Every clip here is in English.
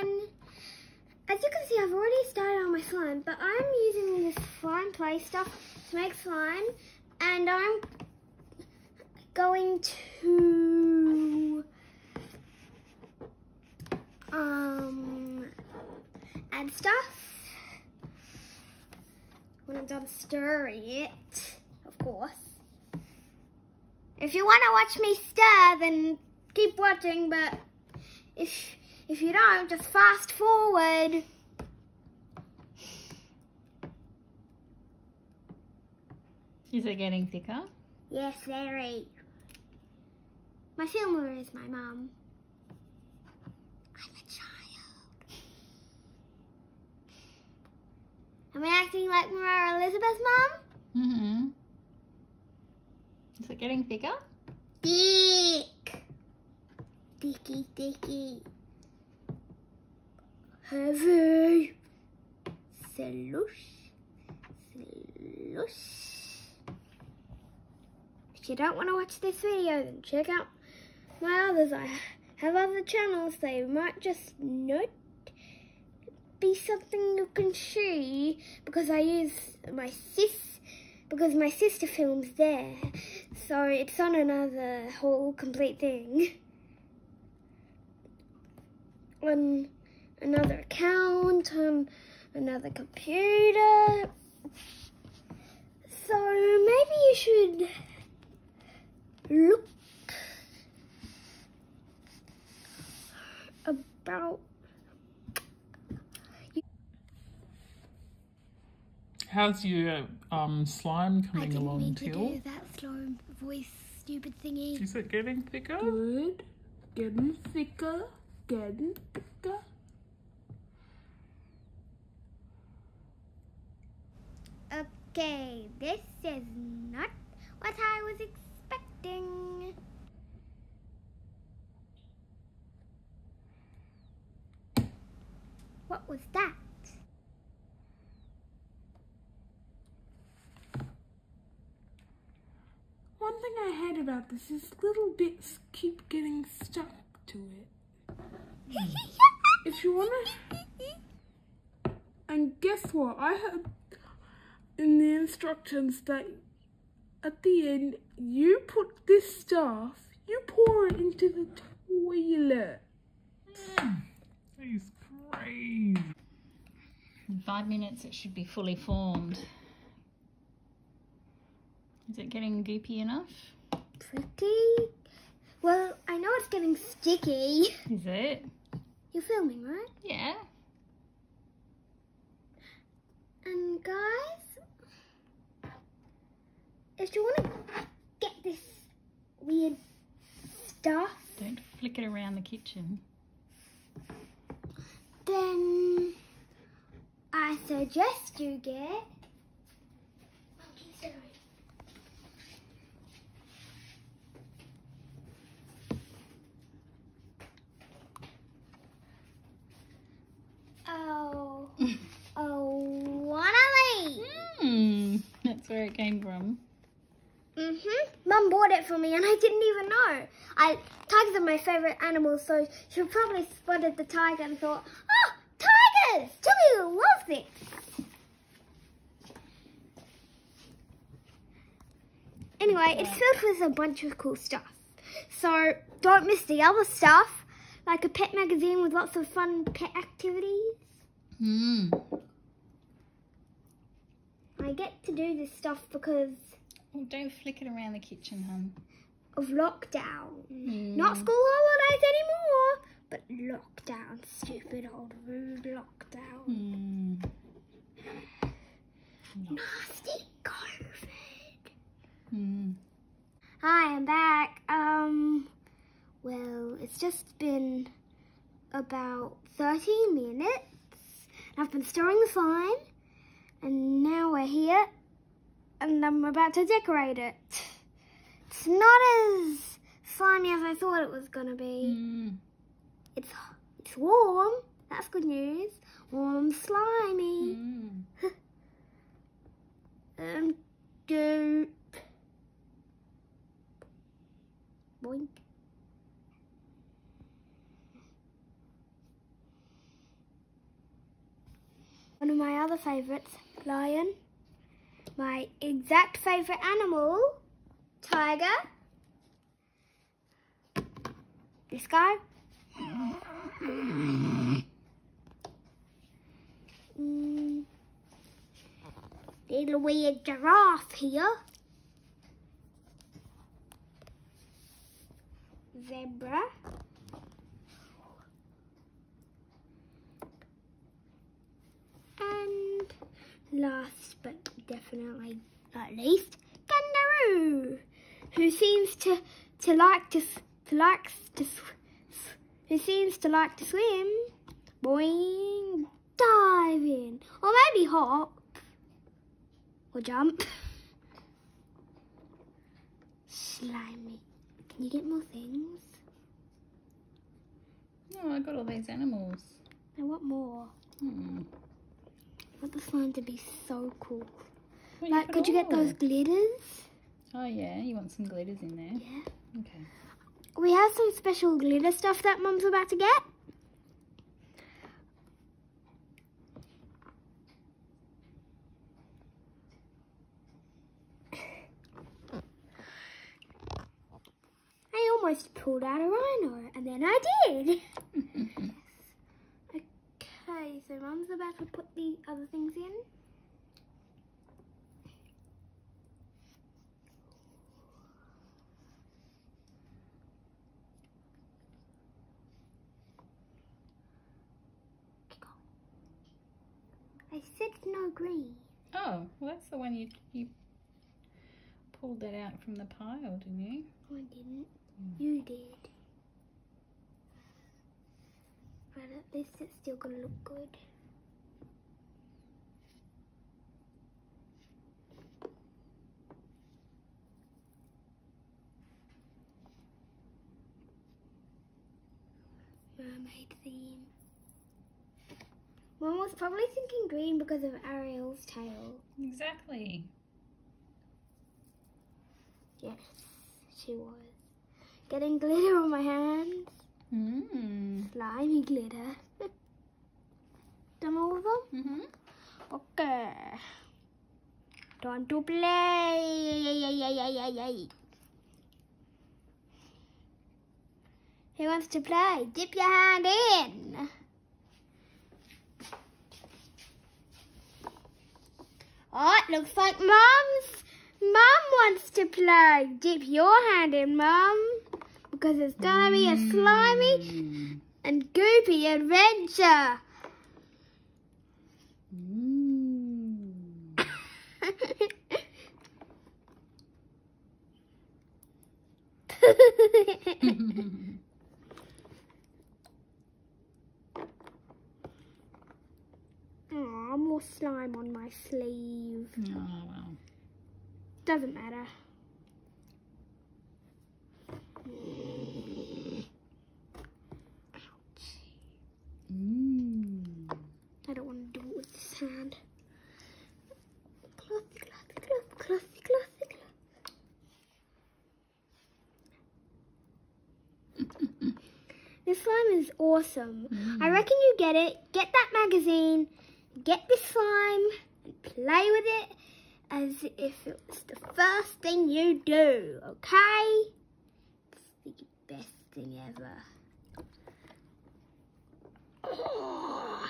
As you can see, I've already started on my slime, but I'm using this slime play stuff to make slime, and I'm going to um, add stuff when I'm done stirring it, of course. If you want to watch me stir, then keep watching, but if if you don't, just fast forward. Is it getting thicker? Yes, very. My filmer is my mum. I'm a child. Am I acting like Mara Elizabeth's mum? Mm-hmm. Is it getting thicker? Thick. Thicky, thicky. Heavy. Slush. Slush. If you don't want to watch this video, then check out my others. I have other channels. They might just not be something you can see because I use my sis because my sister films there. So it's on another whole complete thing. On another account, on another computer. So maybe you should look about How's your um, slime I coming didn't along, mean to do that slow voice stupid thingy. Is it getting thicker? Good. Getting thicker. Getting thicker. Okay, this is not what I was expecting. What was that? One thing I hate about this is little bits keep getting stuck to it. If you wanna, and guess what? I heard in the instructions that at the end you put this stuff, you pour it into the toilet. He's crazy. In five minutes it should be fully formed. Is it getting goopy enough? Pretty. Well, I know it's getting sticky. Is it? You're filming, right? Yeah. And guys, if you want to get this weird stuff, Don't flick it around the kitchen. then I suggest you get. Oh, oh, one of these. Hmm. That's where it came from. Mhm. Mum bought it for me, and I didn't even know. I tigers are my favorite animals, so she probably spotted the tiger and thought, "Oh, tigers! Timmy loves love this." Anyway, it's filled with a bunch of cool stuff. So don't miss the other stuff, like a pet magazine with lots of fun pet activities. Hmm. I get to do this stuff because Oh, don't flick it around the kitchen, hun. of lockdown. Hmm. Not school holidays anymore, but lockdown. Stupid old rude lockdown. Hmm. Nasty COVID. Hmm. Hi, I'm back. Um, well, it's just been about 30 minutes. I've been stirring the slime, and now we're here, and I'm about to decorate it. It's not as slimy as I thought it was gonna be. Hmm. It's it's warm. That's good news. Warm, slimy. Hmm. Um, doop. Boink. One of my other favourites, lion. My exact favourite animal, tiger. This guy. Mm, little weird giraffe here. Zebra. And last but definitely not least, kangaroo, who seems to to like to to likes to who seems to like to swim, boing, dive in, or maybe hop or jump. Slimy. Can you get more things? Oh, I got all these animals. I want more. Hmm. I want the slime to be so cool. Well, Like, could you get those glitters? Oh yeah, you want some glitters in there? Yeah. Okay. We have some special glitter stuff that Mum's about to get. I almost pulled out a rhino, and then I did. okay, so Mum's about to put the other things in. I green. Oh, well that's the one you you pulled that out from the pile, didn't you? I didn't. Mm. You did. But at least it's still gonna look good. Mermaid theme. Mom was probably thinking green because of Ariel's tail. Exactly. Yes, she was. Getting glitter on my hands. Hmm. Slimy glitter. Done all of them? Mhm. Okay. Time to play. Who wants to play? Dip your hand in. Oh, it looks like Mum's. Mum wants to play. Dip your hand in, Mum. Because it's gonna be a slimy and goopy adventure. Mm. Aw, more slime on my sleeve. oh well. Doesn't matter. Mm. I don't want to do it with this hand. Clothy, clothy, clothy, clothy, clothy, clothy. This slime is awesome. I reckon you get it, get that magazine, get this slime, and play with it as if it was the first thing you do, okay? It's the best thing ever. Oh.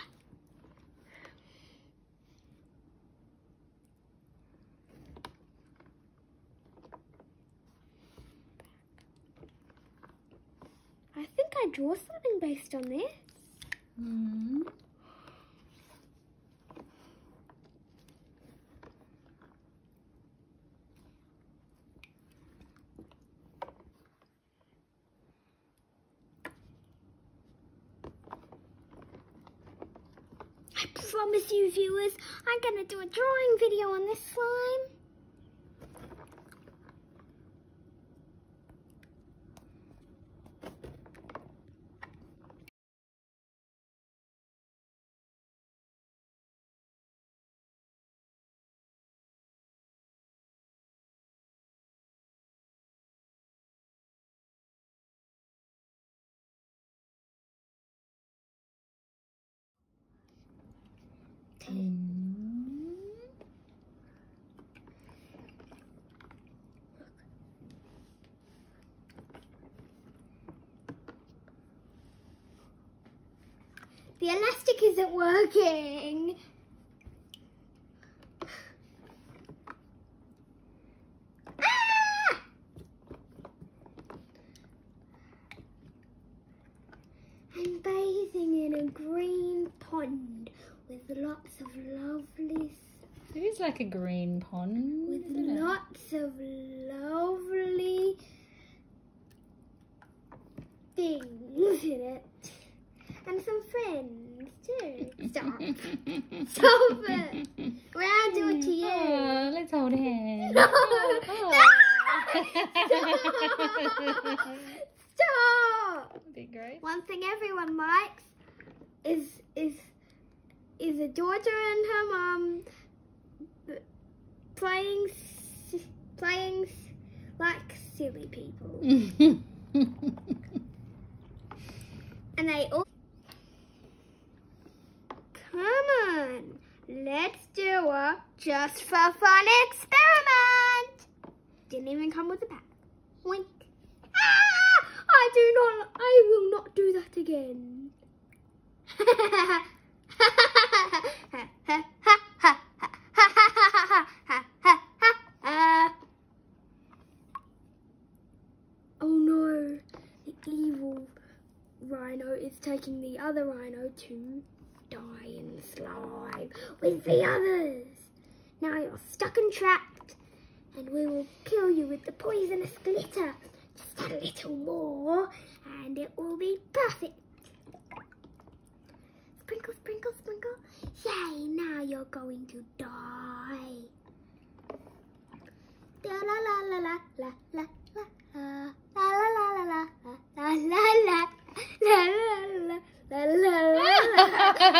I think I draw something based on this. Mm. I promise you viewers, I'm gonna do a drawing video on this slime. The elastic isn't working. Lots of lovely It is like a green pond, with isn't it? lots of lovely things in it. And some friends too. Stop. Stop it. Well, I'll do it to you. Oh, let's hold hands. No. Oh. Stop. That'd be great. One thing everyone likes is is is a daughter and her mom playing playing like silly people, and they all come on. Let's do a just for fun experiment. Didn't even come with a pack. Wink. Ah! I do not. I will not do that again. oh no! The evil rhino is taking the other rhino to die in slime with the others. Now you're stuck and trapped, and we will kill you with the poisonous glitter. Just a little more, and it will be perfect. Sprinkle, sprinkle, sprinkle. Yay, now you're going to die. La la la la la la la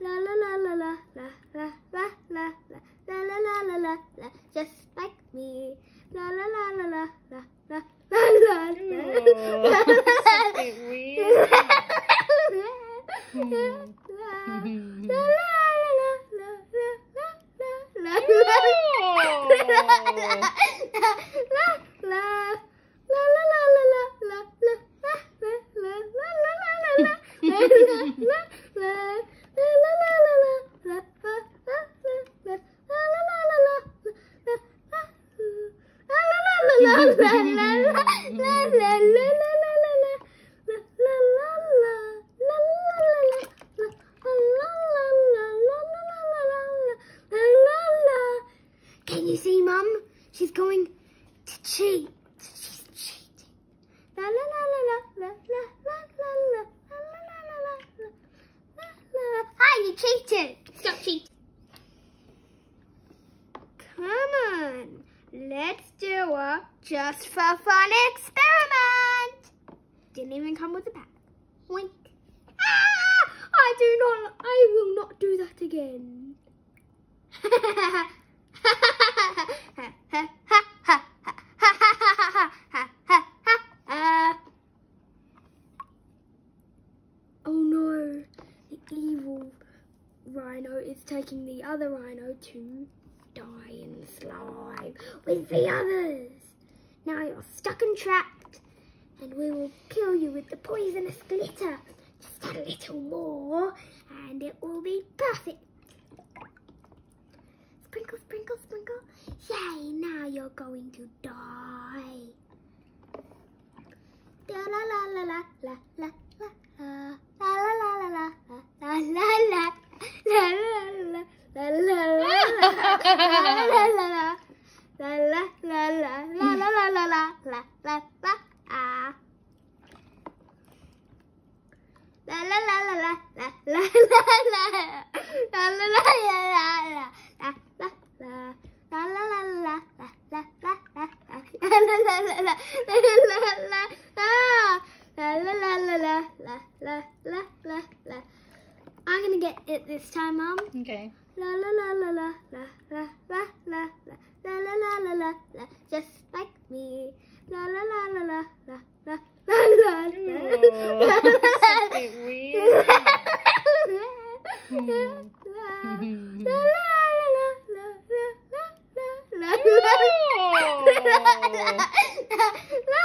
La la la la la la la la la la la la la la la la just like me. La la la la la la la la la Oh, la that's a bit weird. La la la la la Let's do a just for fun experiment. Didn't even come with a pack. Wink. Ah! I do not. I will not do that again. oh no, the evil rhino is taking the other rhino to die in slime with the others. Now you're stuck and trapped, and we will kill you with the poisonous glitter. Just a little more, and it will be perfect. Sprinkle, sprinkle, sprinkle. Yay, now you're going to die. La la la la la la la la la la la la la la la la la la la la la la la La la la la la la la la la la la la ah. La la la la la la la la la la la la la la la. la. Something weird. No.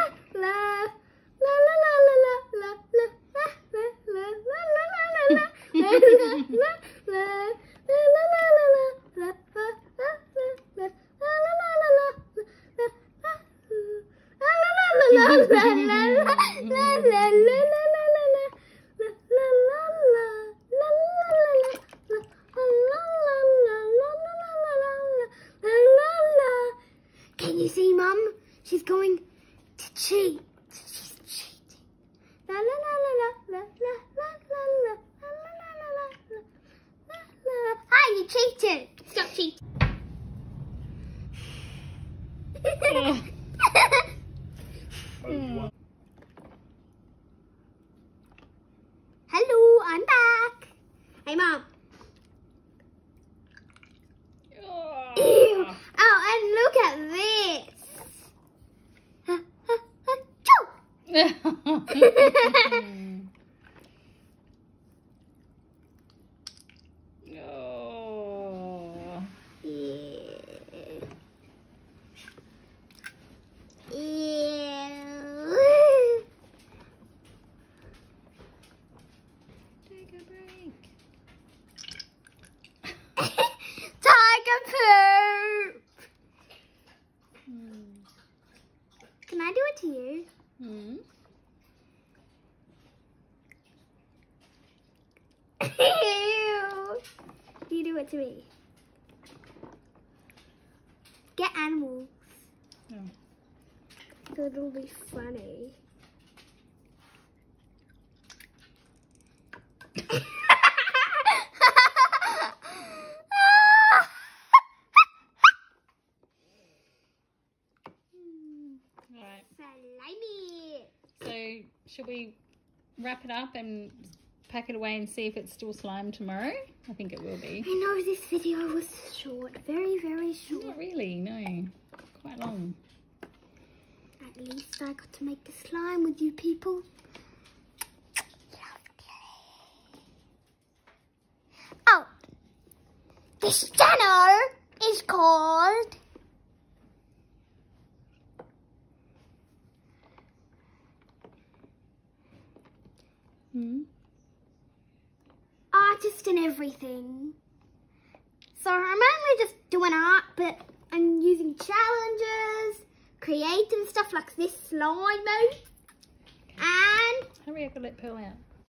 Hi, you cheated. Stop cheating. Hello, I'm back. Hey, Mom. Ew. Oh, and look at this. Choo. oh. Ew. Take a break. Tiger poop. Hmm. Can I do it to you? Hmm. Ew. You do it to me. Get animals. Oh. So it'll be funny. Right. Slimy. So, should we wrap it up and pack it away and see if it's still slime tomorrow? I think it will be. I know this video was short, very, very short. Not really, no. Quite long. At least I got to make a slime with you people. Oh, this channel is called Hmm. Artist and Everything. So I'm only just doing art, but I'm using challenges, creating stuff like this slime mode, and Hurry up and let Pearl out.